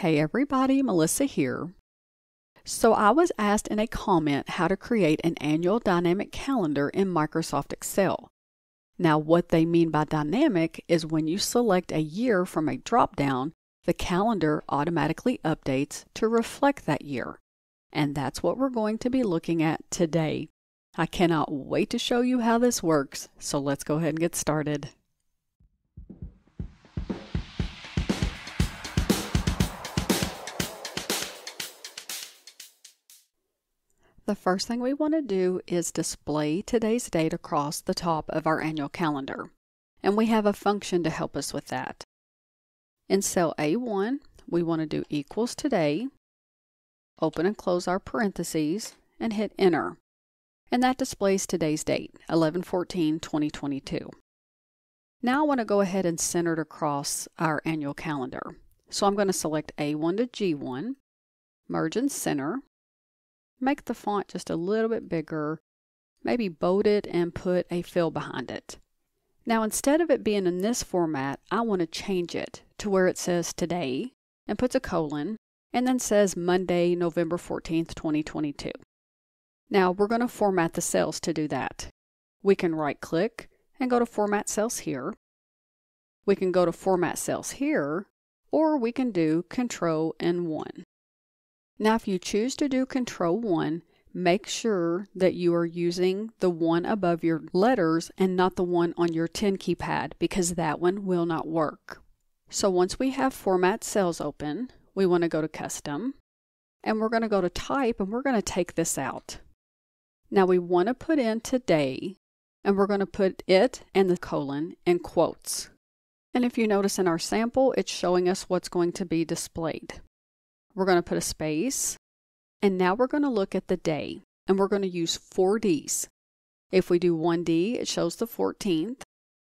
Hey everybody, Melissa here. So I was asked in a comment how to create an annual dynamic calendar in Microsoft Excel. Now what they mean by dynamic is when you select a year from a drop-down, the calendar automatically updates to reflect that year. And that's what we're going to be looking at today. I cannot wait to show you how this works, so let's go ahead and get started. The first thing we want to do is display today's date across the top of our annual calendar. And we have a function to help us with that. In cell A1, we want to do equals today, open and close our parentheses, and hit enter. And that displays today's date, 11-14-2022. Now I want to go ahead and center it across our annual calendar. So I'm going to select A1 to G1, merge and center, make the font just a little bit bigger, maybe bold it and put a fill behind it. Now instead of it being in this format, I want to change it to where it says today and puts a colon and then says Monday, November 14th, 2022. Now we're going to format the cells to do that. We can right click and go to Format Cells here. We can go to Format Cells here, or we can do Control and 1. Now if you choose to do Control 1, make sure that you are using the one above your letters and not the one on your 10 keypad because that one will not work. So once we have Format Cells open, we want to go to Custom, and we're going to go to Type, and we're going to take this out. Now we want to put in today, and we're going to put it and the colon in quotes. And if you notice in our sample, it's showing us what's going to be displayed. We're going to put a space. And now we're going to look at the day. And we're going to use four Ds. If we do 1D, it shows the 14th.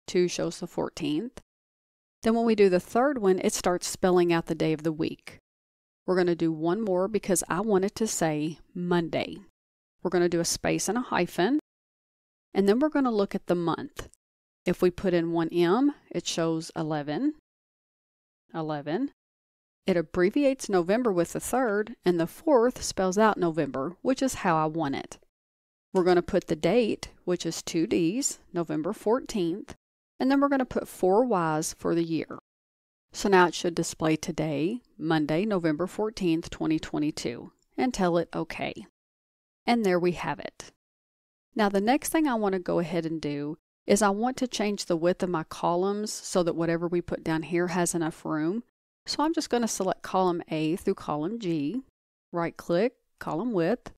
2 shows the 14th. Then when we do the third one, it starts spelling out the day of the week. We're going to do one more because I want it to say Monday. We're going to do a space and a hyphen. And then we're going to look at the month. If we put in 1M, it shows 11. 11. It abbreviates November with the third, and the fourth spells out November, which is how I want it. We're going to put the date, which is two Ds, November 14th, and then we're going to put four Ys for the year. So now it should display today, Monday, November 14th, 2022, and tell it OK. And there we have it. Now the next thing I want to go ahead and do is I want to change the width of my columns so that whatever we put down here has enough room. So I'm just going to select column A through column G, right click, column width,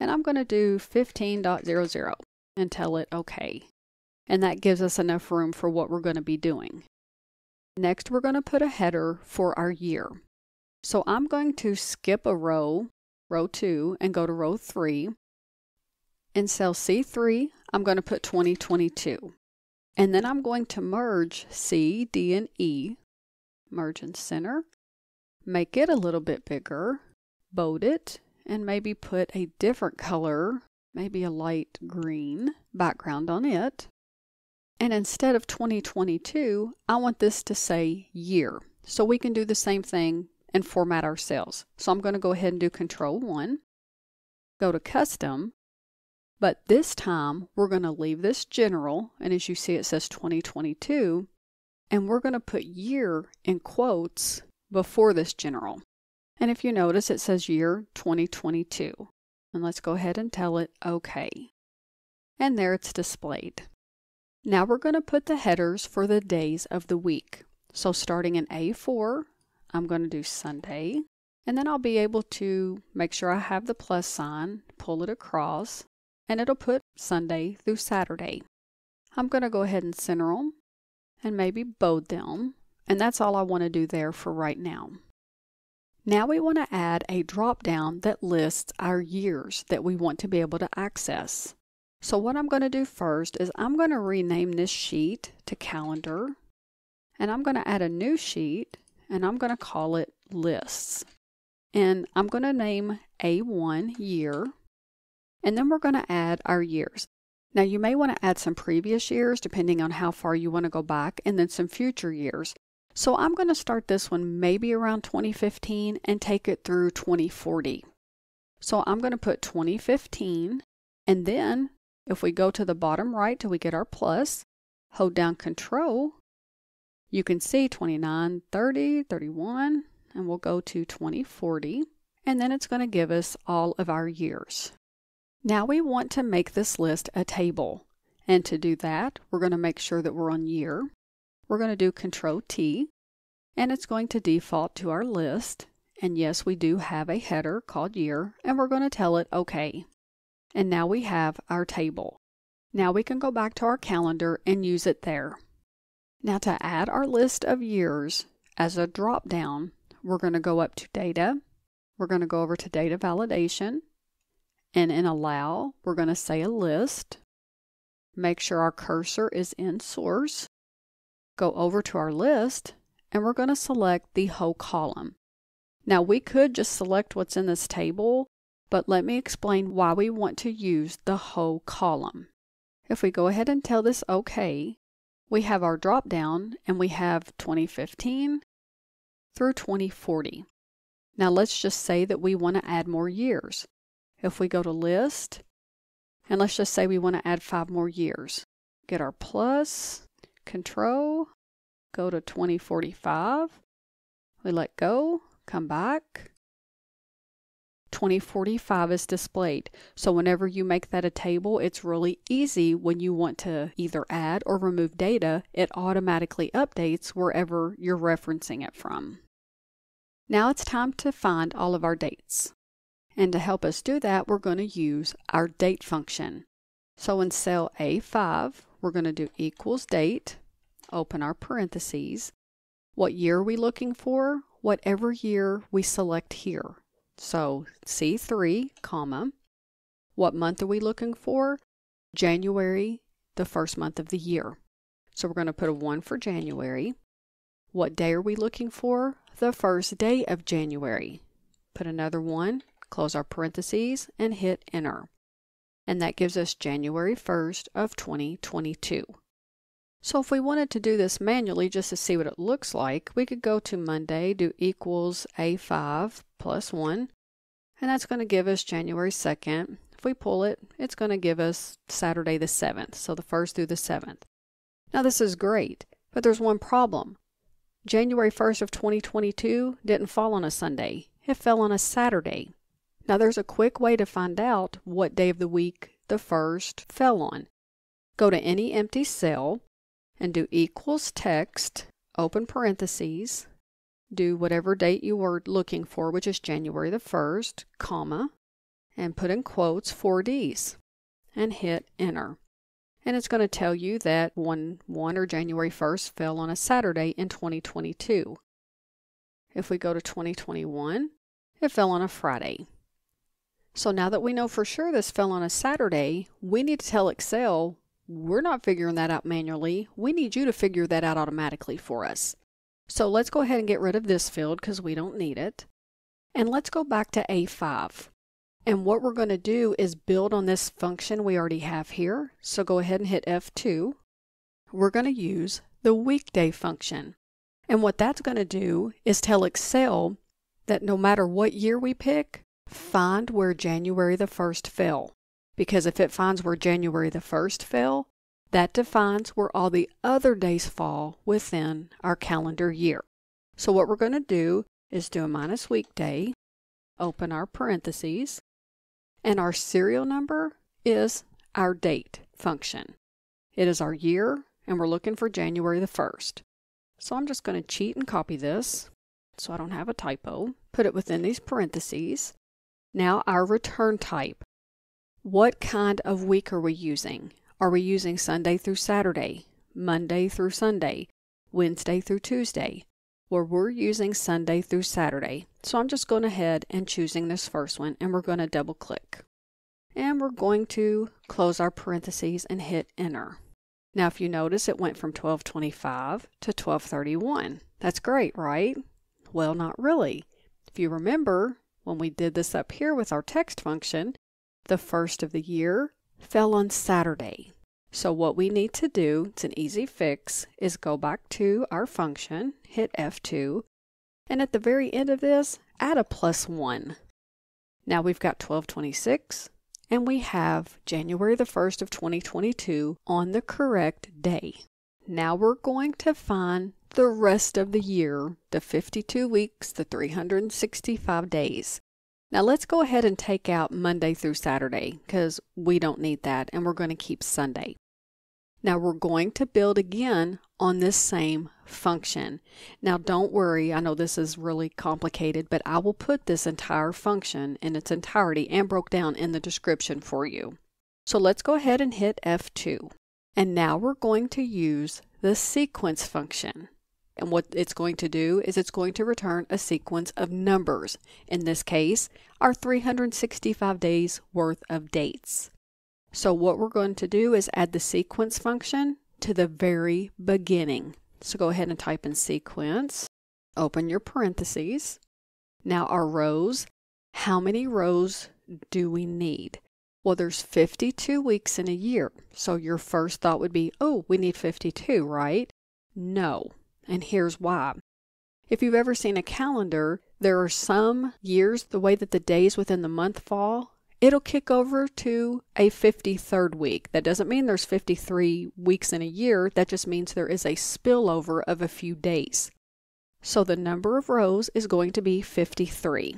and I'm going to do 15.00 and tell it OK. And that gives us enough room for what we're going to be doing. Next, we're going to put a header for our year. So I'm going to skip a row, row 2, and go to row 3. In cell C3, I'm going to put 2022. And then I'm going to merge C, D, and E merge and center, make it a little bit bigger, bold it, and maybe put a different color, maybe a light green background on it. And instead of 2022, I want this to say year. So we can do the same thing and format our cells. So I'm going to go ahead and do Control 1, go to Custom, but this time we're going to leave this general, and as you see it says 2022, and we're going to put year in quotes before this general. And if you notice, it says year 2022. And let's go ahead and tell it OK. And there it's displayed. Now we're going to put the headers for the days of the week. So starting in A4, I'm going to do Sunday. And then I'll be able to make sure I have the plus sign, pull it across, and it'll put Sunday through Saturday. I'm going to go ahead and center them and maybe bold them. And that's all I want to do there for right now. Now we want to add a drop down that lists our years that we want to be able to access. So what I'm going to do first is I'm going to rename this sheet to calendar and I'm going to add a new sheet and I'm going to call it lists. And I'm going to name A1 year and then we're going to add our years. Now you may want to add some previous years depending on how far you want to go back and then some future years. So I'm going to start this one maybe around 2015 and take it through 2040. So I'm going to put 2015 and then if we go to the bottom right till we get our plus, hold down control, you can see 29, 30, 31, and we'll go to 2040 and then it's going to give us all of our years. Now we want to make this list a table. And to do that, we're going to make sure that we're on year. We're going to do Control T, and it's going to default to our list. And yes, we do have a header called year, and we're going to tell it OK. And now we have our table. Now we can go back to our calendar and use it there. Now to add our list of years as a drop down, we're going to go up to Data. We're going to go over to Data Validation. And in Allow, we're going to say a list. Make sure our cursor is in Source. Go over to our list, and we're going to select the whole column. Now we could just select what's in this table, but let me explain why we want to use the whole column. If we go ahead and tell this OK, we have our drop down and we have 2015 through 2040. Now let's just say that we want to add more years. If we go to list, and let's just say we want to add five more years, get our plus, control, go to 2045, we let go, come back, 2045 is displayed. So whenever you make that a table, it's really easy when you want to either add or remove data, it automatically updates wherever you're referencing it from. Now it's time to find all of our dates. And to help us do that, we're going to use our date function. So in cell A5, we're going to do equals date, open our parentheses. What year are we looking for? Whatever year we select here. So C3, comma. What month are we looking for? January, the first month of the year. So we're going to put a 1 for January. What day are we looking for? The first day of January. Put another 1 close our parentheses, and hit enter. And that gives us January 1st of 2022. So if we wanted to do this manually just to see what it looks like, we could go to Monday, do equals A5 plus 1, and that's going to give us January 2nd. If we pull it, it's going to give us Saturday the 7th, so the 1st through the 7th. Now this is great, but there's one problem. January 1st of 2022 didn't fall on a Sunday. It fell on a Saturday. Now there's a quick way to find out what day of the week the first fell on. Go to any empty cell and do equals text, open parentheses, do whatever date you were looking for, which is January the 1st, comma, and put in quotes 4Ds and hit enter. And it's going to tell you that 1 1 or January 1st fell on a Saturday in 2022. If we go to 2021, it fell on a Friday. So now that we know for sure this fell on a Saturday, we need to tell Excel we're not figuring that out manually. We need you to figure that out automatically for us. So let's go ahead and get rid of this field because we don't need it. And let's go back to A5. And what we're going to do is build on this function we already have here. So go ahead and hit F2. We're going to use the weekday function. And what that's going to do is tell Excel that no matter what year we pick, find where January the 1st fell. Because if it finds where January the 1st fell, that defines where all the other days fall within our calendar year. So what we're going to do is do a minus weekday, open our parentheses, and our serial number is our date function. It is our year, and we're looking for January the 1st. So I'm just going to cheat and copy this so I don't have a typo, put it within these parentheses, now our return type. What kind of week are we using? Are we using Sunday through Saturday, Monday through Sunday, Wednesday through Tuesday? Well, we're using Sunday through Saturday. So I'm just going ahead and choosing this first one and we're going to double click. And we're going to close our parentheses and hit enter. Now if you notice it went from 1225 to 1231. That's great, right? Well, not really. If you remember, when we did this up here with our text function, the first of the year fell on Saturday. So what we need to do, it's an easy fix, is go back to our function, hit F2, and at the very end of this, add a plus 1. Now we've got 1226, and we have January the 1st of 2022 on the correct day. Now we're going to find the rest of the year, the 52 weeks, the 365 days. Now let's go ahead and take out Monday through Saturday because we don't need that and we're going to keep Sunday. Now we're going to build again on this same function. Now don't worry, I know this is really complicated, but I will put this entire function in its entirety and broke down in the description for you. So let's go ahead and hit F2. And now we're going to use the sequence function. And what it's going to do is it's going to return a sequence of numbers. In this case, our 365 days worth of dates. So what we're going to do is add the sequence function to the very beginning. So go ahead and type in sequence, open your parentheses. Now our rows, how many rows do we need? Well, there's 52 weeks in a year. So your first thought would be, oh, we need 52, right? No. And here's why. If you've ever seen a calendar, there are some years, the way that the days within the month fall, it'll kick over to a 53rd week. That doesn't mean there's 53 weeks in a year, that just means there is a spillover of a few days. So the number of rows is going to be 53.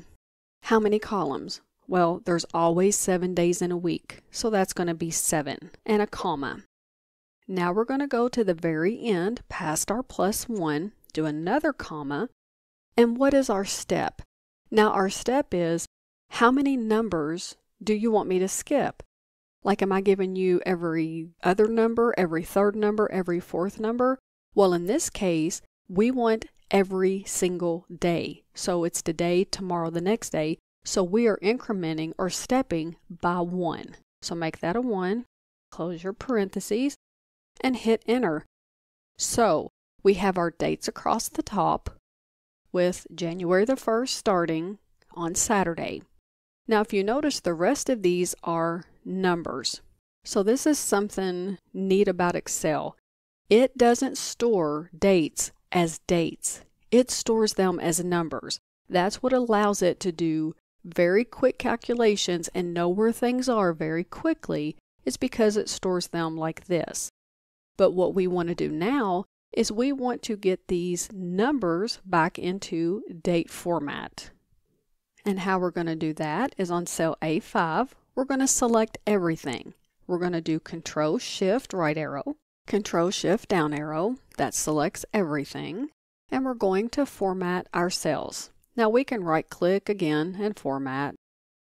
How many columns? Well, there's always seven days in a week, so that's going to be seven and a comma. Now we're going to go to the very end, past our plus 1, do another comma, and what is our step? Now our step is, how many numbers do you want me to skip? Like, am I giving you every other number, every third number, every fourth number? Well, in this case, we want every single day. So it's today, tomorrow, the next day. So we are incrementing or stepping by one. So make that a one, close your parentheses, and hit enter. So we have our dates across the top with January the 1st starting on Saturday. Now, if you notice, the rest of these are numbers. So this is something neat about Excel. It doesn't store dates as dates. It stores them as numbers. That's what allows it to do very quick calculations and know where things are very quickly is because it stores them like this. But what we want to do now is we want to get these numbers back into date format. And how we're going to do that is on cell A5, we're going to select everything. We're going to do Control Shift right arrow, Control Shift down arrow, that selects everything, and we're going to format our cells. Now we can right click again and format,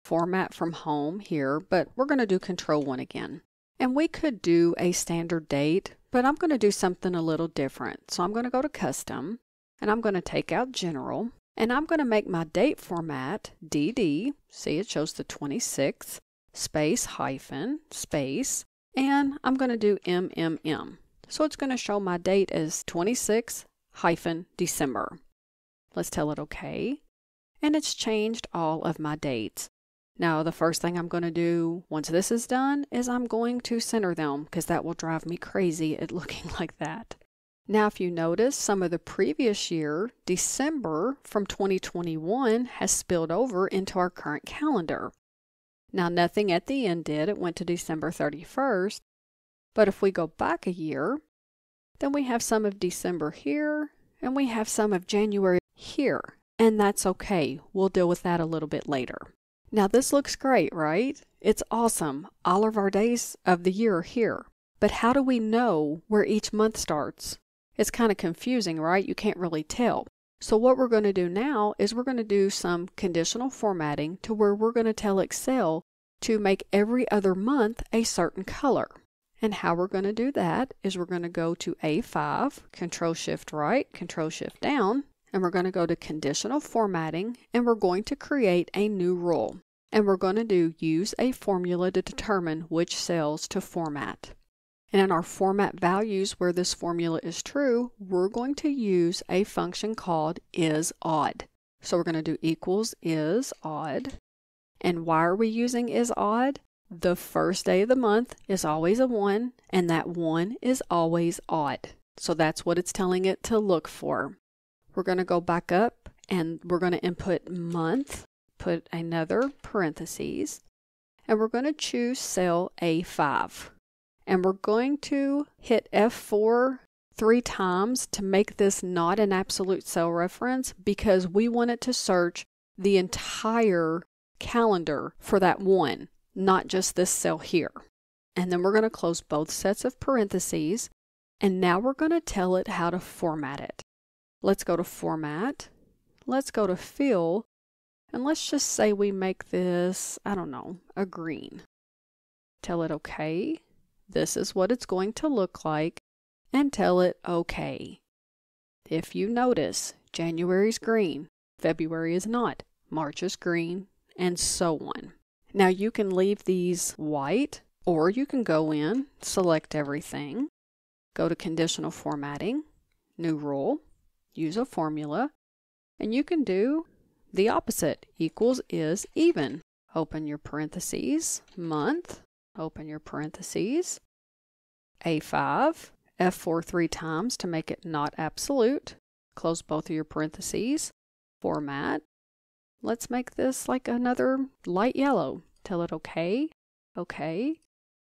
format from home here, but we're going to do Control 1 again. And we could do a standard date, but I'm going to do something a little different. So I'm going to go to Custom, and I'm going to take out General, and I'm going to make my date format DD. See, it shows the 26th, space, hyphen, space, and I'm going to do MMM. So it's going to show my date as 26 hyphen December. Let's tell it OK. And it's changed all of my dates. Now, the first thing I'm going to do once this is done is I'm going to center them because that will drive me crazy at looking like that. Now, if you notice, some of the previous year, December from 2021, has spilled over into our current calendar. Now, nothing at the end did, it went to December 31st. But if we go back a year, then we have some of December here, and we have some of January here. And that's okay, we'll deal with that a little bit later. Now this looks great, right? It's awesome. All of our days of the year are here. But how do we know where each month starts? It's kind of confusing, right? You can't really tell. So what we're going to do now is we're going to do some conditional formatting to where we're going to tell Excel to make every other month a certain color. And how we're going to do that is we're going to go to A5, Control Shift right, Control Shift down, and we're going to go to conditional formatting and we're going to create a new rule and we're going to do use a formula to determine which cells to format. And in our format values where this formula is true, we're going to use a function called is odd. So we're going to do equals is odd. And why are we using is odd? The first day of the month is always a 1, and that 1 is always odd. So that's what it's telling it to look for. We're going to go back up and we're going to input month, put another parentheses, and we're going to choose cell A5. And we're going to hit F4 three times to make this not an absolute cell reference because we want it to search the entire calendar for that one, not just this cell here. And then we're going to close both sets of parentheses. And now we're going to tell it how to format it. Let's go to Format. Let's go to Fill. And let's just say we make this, I don't know, a green. Tell it OK. This is what it's going to look like. And tell it OK. If you notice, January's green, February is not, March is green, and so on. Now you can leave these white or you can go in, select everything, go to conditional formatting, new rule, use a formula, and you can do the opposite equals is even. Open your parentheses, month, open your parentheses, A5, F4 three times to make it not absolute, close both of your parentheses, format, Let's make this like another light yellow. Tell it okay, okay.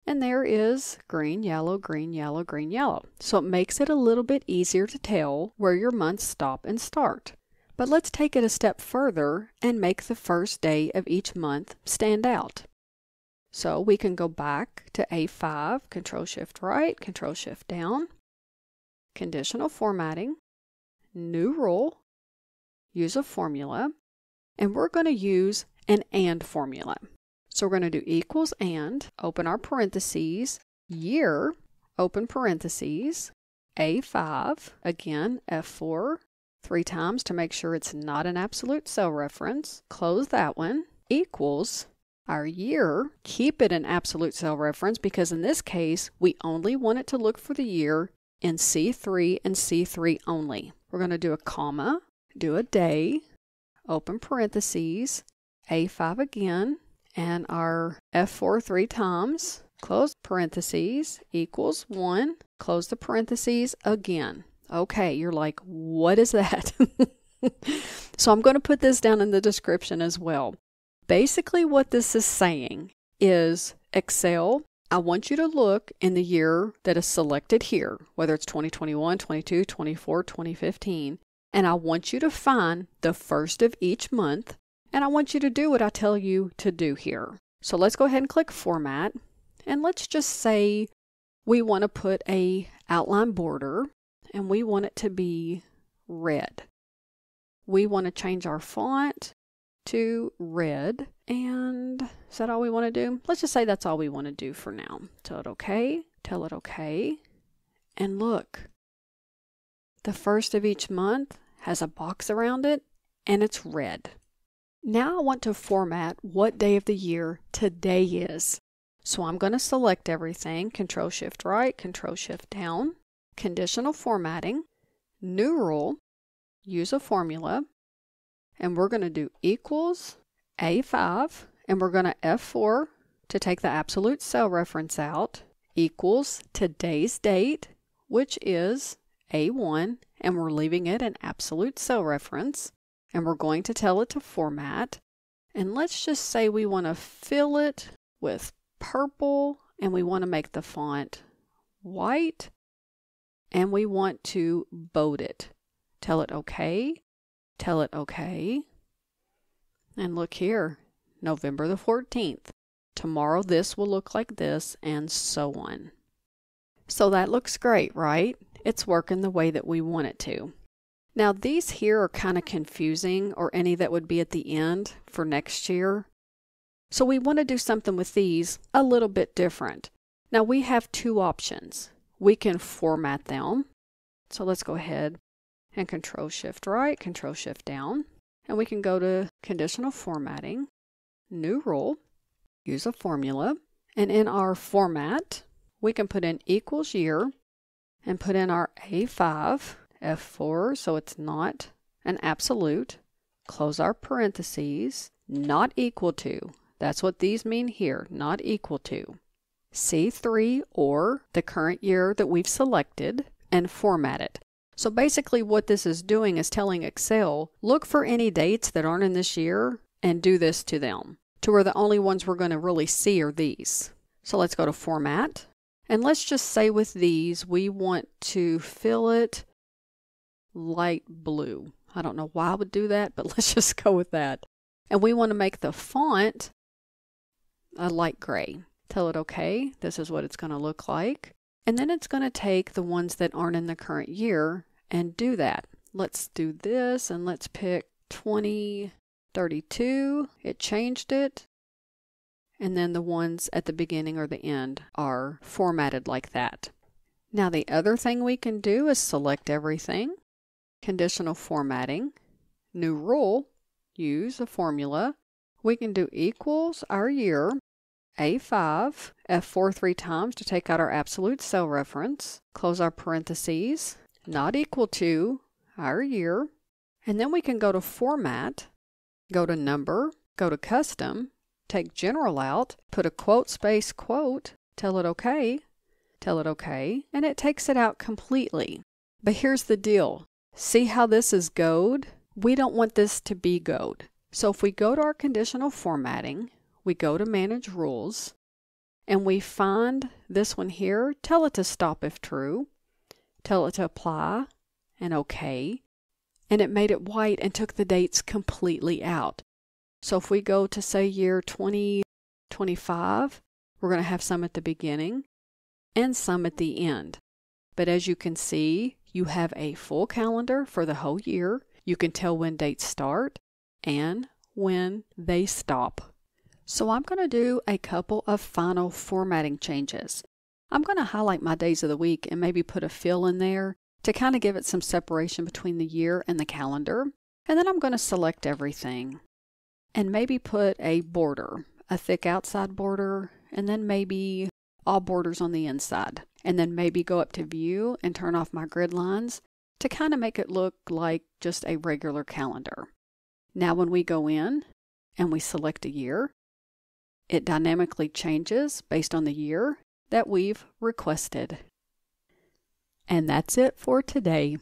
And there is green, yellow, green, yellow, green, yellow. So it makes it a little bit easier to tell where your months stop and start. But let's take it a step further and make the first day of each month stand out. So we can go back to A5, Control Shift right, Control Shift down, conditional formatting, new rule, use a formula, and we're going to use an AND formula. So we're going to do equals AND, open our parentheses, year, open parentheses, A5, again, F4, three times to make sure it's not an absolute cell reference, close that one, equals our year, keep it an absolute cell reference because in this case, we only want it to look for the year in C3 and C3 only. We're going to do a comma, do a day, open parentheses, A5 again, and our F4 three times, close parentheses, equals 1, close the parentheses again. Okay, you're like, what is that? so I'm going to put this down in the description as well. Basically, what this is saying is Excel, I want you to look in the year that is selected here, whether it's 2021, 22, 24, 2015, and I want you to find the first of each month, and I want you to do what I tell you to do here. So let's go ahead and click Format, and let's just say we want to put a outline border, and we want it to be red. We want to change our font to red, and is that all we want to do? Let's just say that's all we want to do for now. Tell it OK, tell it OK, and look, the first of each month has a box around it and it's red. Now I want to format what day of the year today is. So I'm going to select everything, Control Shift right, Control Shift down, conditional formatting, new rule, use a formula, and we're going to do equals A5, and we're going to F4 to take the absolute cell reference out, equals today's date, which is a1 and we're leaving it an absolute cell reference and we're going to tell it to format. And let's just say we want to fill it with purple and we want to make the font white and we want to bold it. Tell it OK. Tell it OK. And look here, November the 14th. Tomorrow this will look like this and so on. So that looks great, right? it's working the way that we want it to. Now these here are kind of confusing or any that would be at the end for next year. So we want to do something with these a little bit different. Now we have two options. We can format them. So let's go ahead and control shift right, control shift down. And we can go to conditional formatting, new rule, use a formula. And in our format, we can put in equals year and put in our A5, F4, so it's not an absolute. Close our parentheses, not equal to. That's what these mean here, not equal to. C3 or the current year that we've selected and format it. So basically what this is doing is telling Excel, look for any dates that aren't in this year and do this to them, to where the only ones we're going to really see are these. So let's go to Format, and let's just say with these, we want to fill it light blue. I don't know why I would do that, but let's just go with that. And we want to make the font a light gray. Tell it, okay, this is what it's going to look like. And then it's going to take the ones that aren't in the current year and do that. Let's do this and let's pick 2032. It changed it. And then the ones at the beginning or the end are formatted like that. Now the other thing we can do is select everything. Conditional formatting. New rule. Use a formula. We can do equals our year. A5, F4 three times to take out our absolute cell reference. Close our parentheses not equal to our year. And then we can go to Format, go to Number, go to Custom, take General out, put a quote space quote, tell it OK, tell it OK, and it takes it out completely. But here's the deal. See how this is gold? We don't want this to be gold. So if we go to our conditional formatting, we go to Manage Rules, and we find this one here, tell it to stop if true, tell it to apply and OK, and it made it white and took the dates completely out. So if we go to say year 2025, we're going to have some at the beginning and some at the end. But as you can see, you have a full calendar for the whole year. You can tell when dates start and when they stop. So I'm going to do a couple of final formatting changes. I'm going to highlight my days of the week and maybe put a fill in there to kind of give it some separation between the year and the calendar. And then I'm going to select everything and maybe put a border, a thick outside border, and then maybe all borders on the inside. And then maybe go up to view and turn off my grid lines to kind of make it look like just a regular calendar. Now when we go in and we select a year, it dynamically changes based on the year that we've requested. And that's it for today.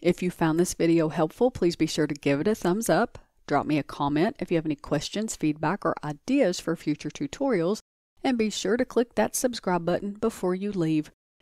If you found this video helpful, please be sure to give it a thumbs up. Drop me a comment if you have any questions, feedback, or ideas for future tutorials, and be sure to click that subscribe button before you leave.